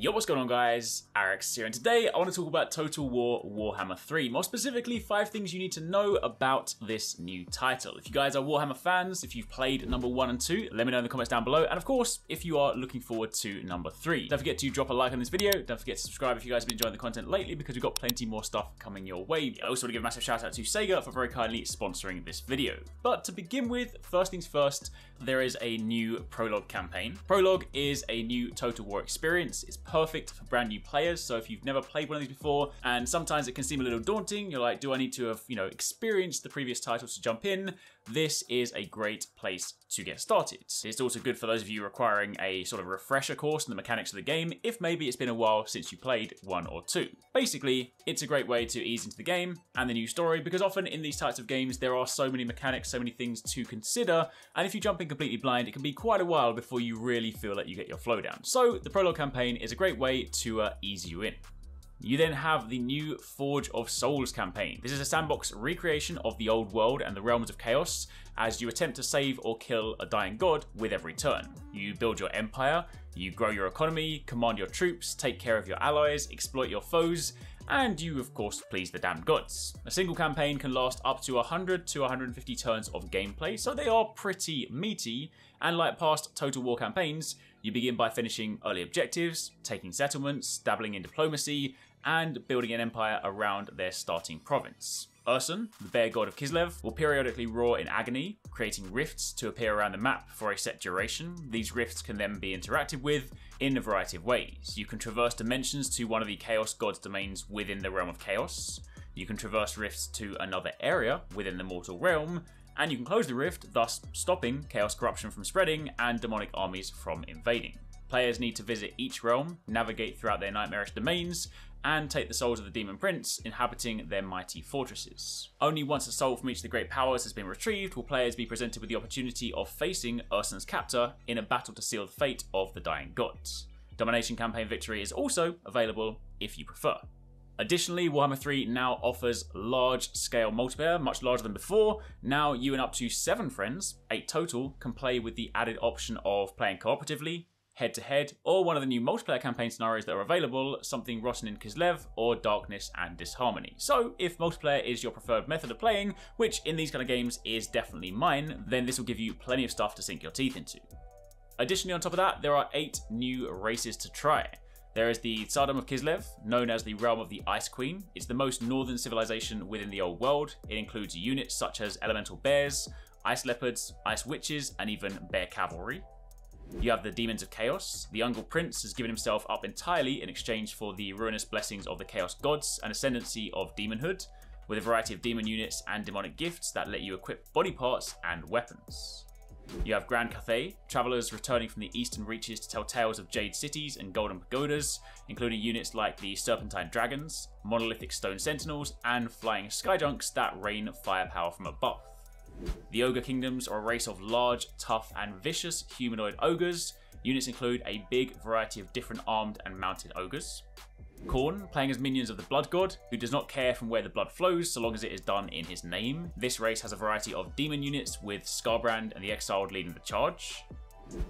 Yo, what's going on guys? Arekkz here, and today I want to talk about Total War Warhammer 3. More specifically, 5 things you need to know about this new title. If you guys are Warhammer fans, if you've played number 1 and 2, let me know in the comments down below. And of course, if you are looking forward to number 3. Don't forget to drop a like on this video, don't forget to subscribe if you guys have been enjoying the content lately, because we've got plenty more stuff coming your way. I also want to give a massive shout out to Sega for very kindly sponsoring this video. But to begin with, first things first, there is a new Prologue campaign. Prologue is a new Total War experience. It's perfect for brand new players. So if you've never played one of these before, and sometimes it can seem a little daunting, you're like, do I need to have, you know, experienced the previous titles to jump in? This is a great place to get started. It's also good for those of you requiring a sort of refresher course in the mechanics of the game, if maybe it's been a while since you played one or two. Basically, it's a great way to ease into the game and the new story, because often in these types of games, there are so many mechanics, so many things to consider, and if you jump in completely blind, it can be quite a while before you really feel like you get your flow down. So the Prologue campaign is a great way to uh, ease you in. You then have the new Forge of Souls campaign. This is a sandbox recreation of the old world and the realms of chaos as you attempt to save or kill a dying god with every turn. You build your empire, you grow your economy, command your troops, take care of your allies, exploit your foes, and you of course please the damned gods. A single campaign can last up to 100 to 150 turns of gameplay, so they are pretty meaty, and like past Total War campaigns, you begin by finishing early objectives, taking settlements, dabbling in diplomacy, and building an empire around their starting province. Ursun, the bear god of Kislev, will periodically roar in agony, creating rifts to appear around the map for a set duration. These rifts can then be interacted with in a variety of ways. You can traverse dimensions to one of the Chaos God's domains within the Realm of Chaos. You can traverse rifts to another area within the mortal realm, and you can close the rift, thus stopping chaos corruption from spreading and demonic armies from invading. Players need to visit each realm, navigate throughout their nightmarish domains, and take the souls of the Demon Prince, inhabiting their mighty fortresses. Only once a soul from each of the great powers has been retrieved will players be presented with the opportunity of facing Ursun's captor in a battle to seal the fate of the dying gods. Domination campaign victory is also available if you prefer. Additionally, Warhammer 3 now offers large-scale multiplayer, much larger than before. Now you and up to 7 friends, 8 total, can play with the added option of playing cooperatively, head to head, or one of the new multiplayer campaign scenarios that are available, something Rotten in Kislev or Darkness and Disharmony. So if multiplayer is your preferred method of playing, which in these kind of games is definitely mine, then this will give you plenty of stuff to sink your teeth into. Additionally, on top of that, there are eight new races to try. There is the Tsardom of Kislev, known as the Realm of the Ice Queen. It's the most northern civilization within the old world. It includes units such as elemental bears, ice leopards, ice witches, and even bear cavalry. You have the Demons of Chaos. The Ungol Prince has given himself up entirely in exchange for the ruinous blessings of the Chaos Gods and ascendancy of demonhood, with a variety of demon units and demonic gifts that let you equip body parts and weapons. You have Grand Cathay, travellers returning from the eastern reaches to tell tales of jade cities and golden pagodas, including units like the Serpentine Dragons, monolithic stone sentinels, and flying skyjunks that rain firepower from above. The Ogre Kingdoms are a race of large, tough, and vicious humanoid ogres. Units include a big variety of different armed and mounted ogres. Khorne, playing as minions of the Blood God, who does not care from where the blood flows so long as it is done in his name. This race has a variety of demon units, with Skarbrand and the Exiled leading the charge.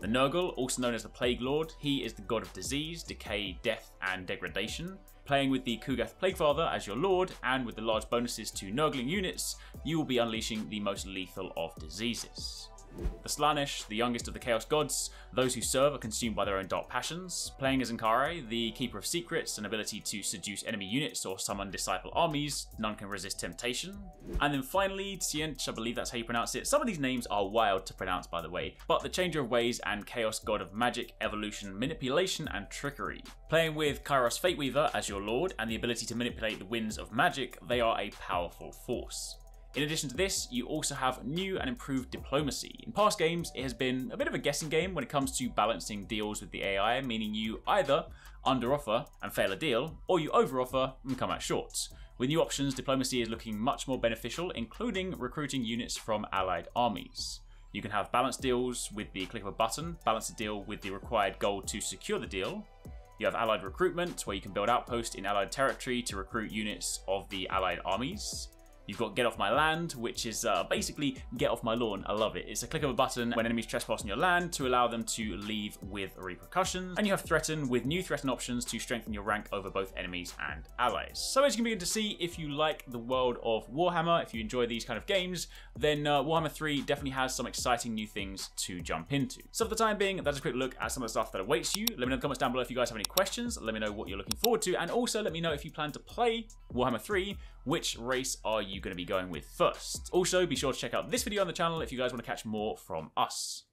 The Nurgle, also known as the Plague Lord, he is the god of disease, decay, death, and degradation. Playing with the Ku'gath Plaguefather as your lord, and with the large bonuses to Nurgling units, you will be unleashing the most lethal of diseases. The Slaanesh, the youngest of the Chaos Gods, those who serve are consumed by their own dark passions. Playing as N'Kari, the Keeper of Secrets, an ability to seduce enemy units or summon disciple armies, none can resist temptation. And then finally, Tzeentch, I believe that's how you pronounce it. Some of these names are wild to pronounce, by the way, but the Changer of Ways and Chaos God of Magic, Evolution, Manipulation, and Trickery. Playing with Kairos Fateweaver as your lord and the ability to manipulate the winds of magic, they are a powerful force. In addition to this, you also have new and improved diplomacy. In past games, it has been a bit of a guessing game when it comes to balancing deals with the AI, meaning you either underoffer and fail a deal, or you overoffer and come out short. With new options, diplomacy is looking much more beneficial, including recruiting units from allied armies. You can have balanced deals with the click of a button, balance a deal with the required gold to secure the deal. You have allied recruitment, where you can build outposts in allied territory to recruit units of the allied armies. You've got Get Off My Land, which is uh, basically Get Off My Lawn. I love it. It's a click of a button when enemies trespass on your land to allow them to leave with repercussions. And you have Threaten with new threaten options to strengthen your rank over both enemies and allies. So as you can begin to see, if you like the world of Warhammer, if you enjoy these kind of games, then uh, Warhammer 3 definitely has some exciting new things to jump into. So for the time being, that's a quick look at some of the stuff that awaits you. Let me know in the comments down below if you guys have any questions. Let me know what you're looking forward to. And also let me know if you plan to play Warhammer 3, which race are you going to be going with first? Also, be sure to check out this video on the channel if you guys want to catch more from us.